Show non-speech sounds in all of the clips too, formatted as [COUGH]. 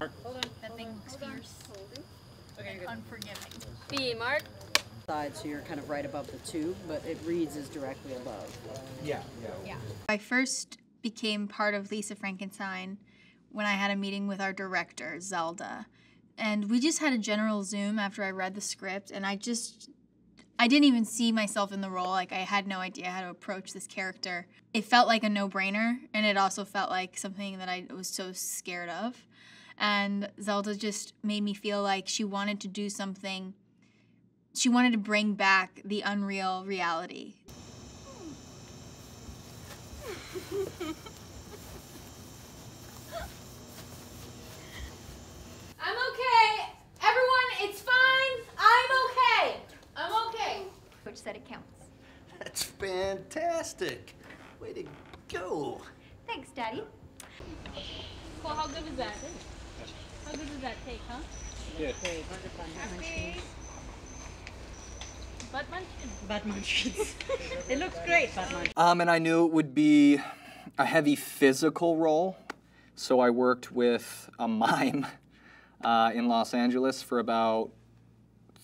Hold on. That thing's fierce. Okay, good. Unforgiving. B, Mark. side, so you're kind of right above the tube, but it reads as directly above. Yeah. Yeah, yeah. I first became part of Lisa Frankenstein when I had a meeting with our director, Zelda. And we just had a general Zoom after I read the script, and I just, I didn't even see myself in the role. Like, I had no idea how to approach this character. It felt like a no brainer, and it also felt like something that I was so scared of. And Zelda just made me feel like she wanted to do something, she wanted to bring back the unreal reality. [LAUGHS] I'm okay. Everyone, it's fine. I'm okay. I'm okay. Which said it counts. That's fantastic. Way to go. Thanks, Daddy. Well, how good was that? How good was that take, huh? Happy. Butt munchkin. Butt munchkins. [LAUGHS] it looks great, butt munchkins. Um, and I knew it would be a heavy physical role, so I worked with a mime uh, in Los Angeles for about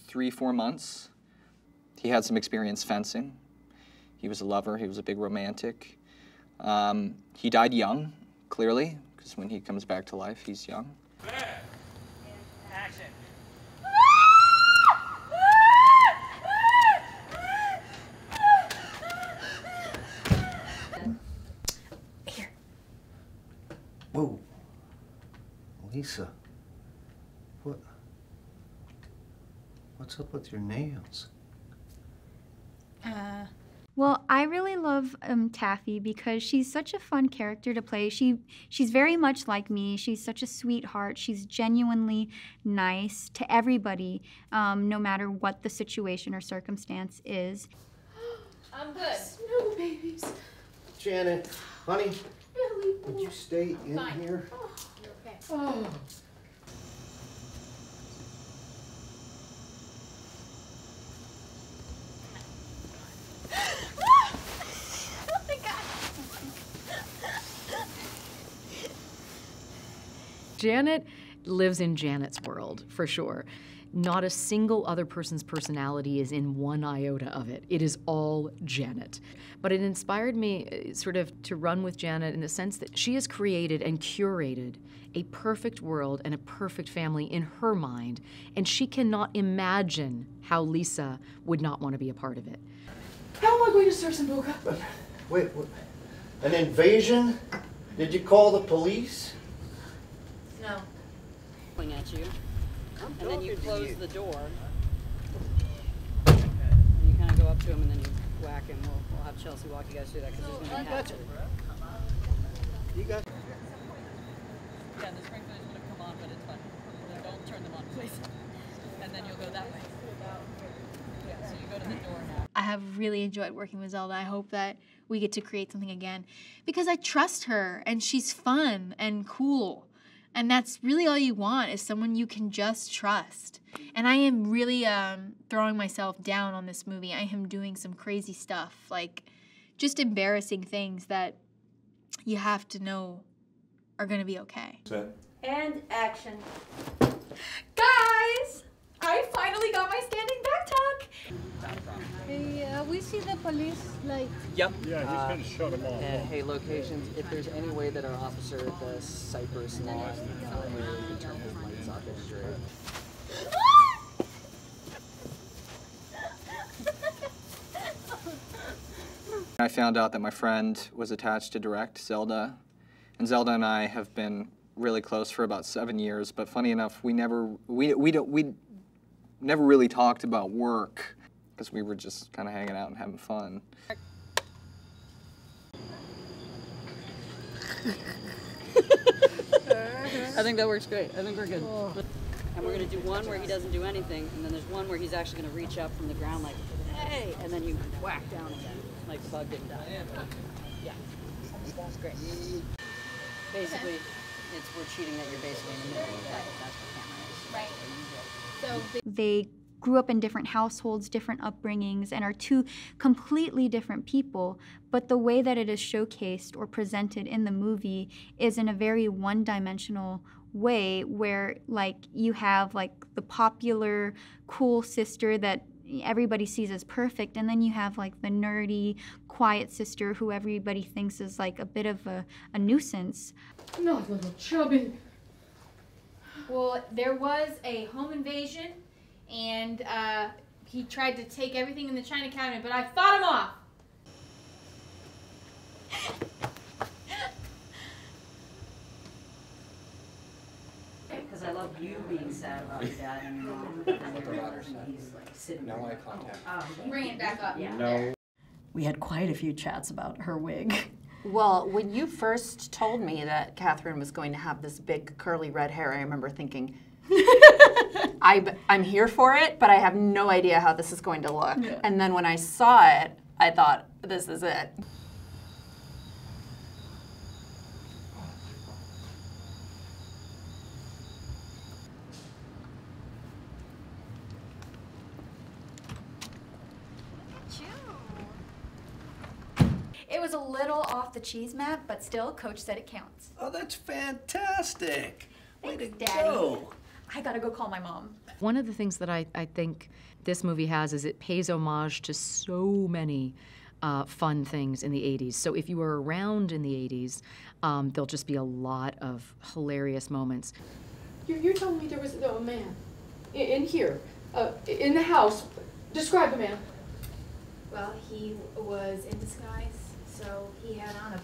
three, four months. He had some experience fencing. He was a lover. He was a big romantic. Um, he died young, clearly, because when he comes back to life, he's young. Whoa. Lisa. What? What's up with your nails? Uh, Well, I really love um, Taffy because she's such a fun character to play. She she's very much like me. She's such a sweetheart. She's genuinely nice to everybody, um, no matter what the situation or circumstance is. [GASPS] I'm good. No babies. Janet, honey, Billy. would you stay in Fine. here? You're okay. Oh. Janet lives in Janet's world, for sure. Not a single other person's personality is in one iota of it. It is all Janet. But it inspired me uh, sort of to run with Janet in the sense that she has created and curated a perfect world and a perfect family in her mind, and she cannot imagine how Lisa would not want to be a part of it. How am I going to serve some Sambuca? Wait, what? An invasion? Did you call the police? No. Pointing at you. And then you close the door. And you kind of go up to him and then you whack him. We'll, we'll have Chelsea walk you guys through that because there's going to be Gotcha. You got. Yeah, the sprinklers would have come on, but it's fine. Don't turn them on, please. And then you'll go that way. Yeah, so you go to the door now. I have really enjoyed working with Zelda. I hope that we get to create something again because I trust her and she's fun and cool. And that's really all you want is someone you can just trust. And I am really um, throwing myself down on this movie. I am doing some crazy stuff, like just embarrassing things that you have to know are going to be okay. And action. Guys, I finally got my standing back tuck. Yeah, uh, we see the police like Yep. Yeah, he's uh, gonna shut them all And hey, locations, if there's any way that our officer at the Cypress Law can turn his lights off, it'd be great. I found out that my friend was attached to direct, Zelda. And Zelda and I have been really close for about seven years, but funny enough, we never, we, we don't, we never really talked about work because we were just kind of hanging out and having fun. I think that works great. I think we're good. And we're gonna do one where he doesn't do anything, and then there's one where he's actually gonna reach up from the ground like, hey, and then you whack down again, like the bug didn't die. Yeah, that's great. Basically, it's we're cheating that you're basically in the middle of that. That's what camera is. Right. They grew up in different households, different upbringings, and are two completely different people. But the way that it is showcased or presented in the movie is in a very one dimensional way where like you have like the popular cool sister that everybody sees as perfect and then you have like the nerdy quiet sister who everybody thinks is like a bit of a, a nuisance No, little chubby. Well, there was a home invasion, and uh, he tried to take everything in the china cabinet, but I fought him off. Because I love you being sad about your dad and your mom. And he's like sitting No there. eye contact. Oh, Bring it back up. yeah. No. We had quite a few chats about her wig. Well, when you first told me that Kathryn was going to have this big curly red hair, I remember thinking, [LAUGHS] I, I'm here for it, but I have no idea how this is going to look. And then when I saw it, I thought, this is it. It was a little off the cheese map, but still, coach said it counts. Oh, that's fantastic. Way to Daddy. go. I gotta go call my mom. One of the things that I, I think this movie has is it pays homage to so many uh, fun things in the 80s. So if you were around in the 80s, um, there'll just be a lot of hilarious moments. You're, you're telling me there was a man in, in here, uh, in the house. Describe the man. Well, he was in disguise, so he had on a. I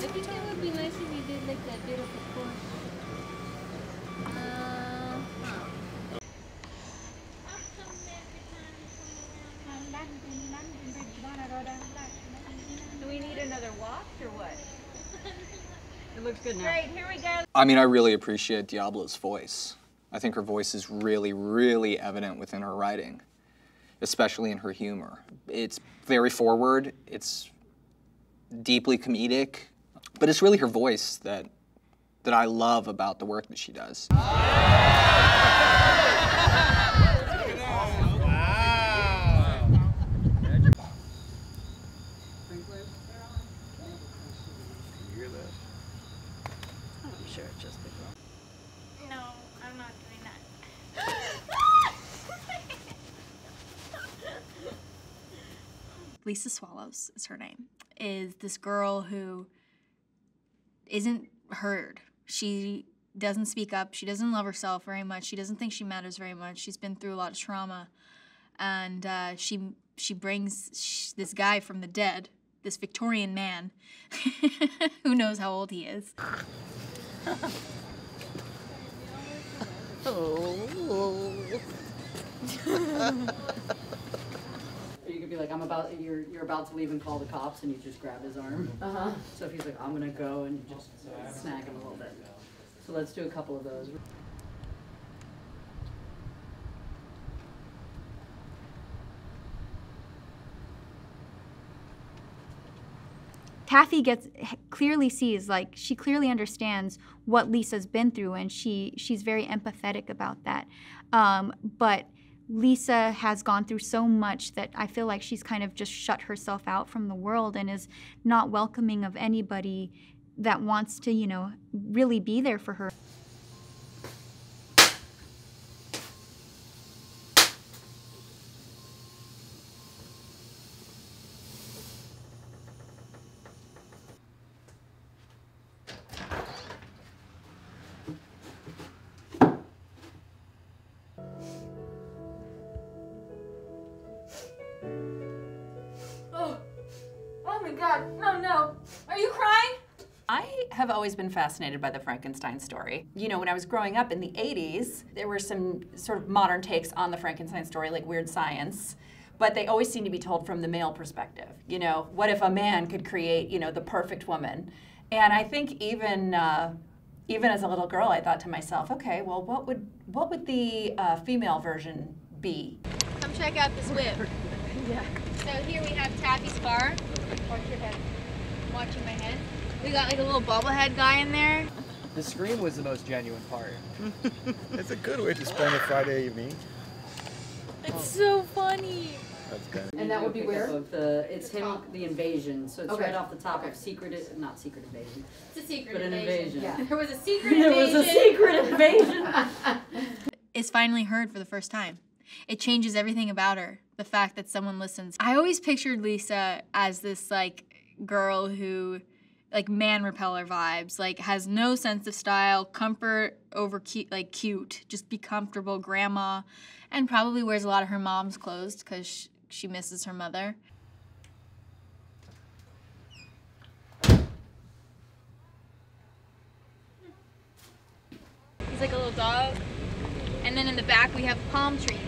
think it would be nice if you did like that bit of a course. Uh, Do we need another walk or what? It looks good now. Great, here we go. I mean, I really appreciate Diablo's voice. I think her voice is really, really evident within her writing, especially in her humor. It's very forward, it's deeply comedic, but it's really her voice that that I love about the work that she does. [LAUGHS] I'm sure it's just the girl. No, I'm not doing that. Lisa Swallows is her name. Is this girl who isn't heard. She doesn't speak up. She doesn't love herself very much. She doesn't think she matters very much. She's been through a lot of trauma, and uh, she she brings sh- this guy from the dead, this Victorian man, [LAUGHS] who knows how old he is. You [LAUGHS] [LAUGHS] could be like, I'm about, you're, you're about to leave and call the cops, and you just grab his arm. [LAUGHS] Uh huh. So if he's like, I'm gonna go, and you just snag him a little bit. So let's do a couple of those. Taffy gets clearly sees like she clearly understands what Lisa's been through, and she she's very empathetic about that. Um, but Lisa has gone through so much that I feel like she's kind of just shut herself out from the world and is not welcoming of anybody that wants to, you know, really be there for her. God! No, no! Are you crying? I have always been fascinated by the Frankenstein story. You know, when I was growing up in the 80s, there were some sort of modern takes on the Frankenstein story, like Weird Science, but they always seem to be told from the male perspective. You know, what if a man could create, you know, the perfect woman? And I think even uh, even as a little girl, I thought to myself, okay, well, what would what would the uh, female version be? Come check out this whip. [LAUGHS] Yeah. So here we have Taffy's bar. Watch your head. I'm watching my head. We got like a little bobblehead guy in there. The scream was the most genuine part. [LAUGHS] it's a good way to spend a Friday evening. It's so funny. That's good. And that would be where? Of the, it's him, the invasion, so it's Okay. right off the top of secret, is not secret invasion. It's a secret But an invasion. Yeah. [LAUGHS] There was a secret invasion. There was a secret invasion. [LAUGHS] is finally heard for the first time. It changes everything about her. The fact that someone listens. I always pictured Lisa as this like girl who like man repeller vibes, like has no sense of style, comfort over cute, like cute, just be comfortable grandma, and probably wears a lot of her mom's clothes because sh- she misses her mother. He's like a little dog. And then in the back we have palm trees.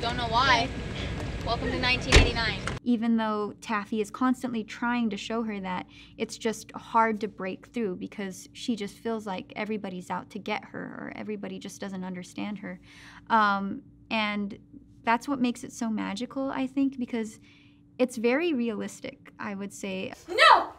Don't know why. Welcome to 1989. even though Taffy is constantly trying to show her that it's just hard to break through because she just feels like everybody's out to get her or everybody just doesn't understand her. Um, and that's what makes it so magical, I think, because it's very realistic, I would say. No!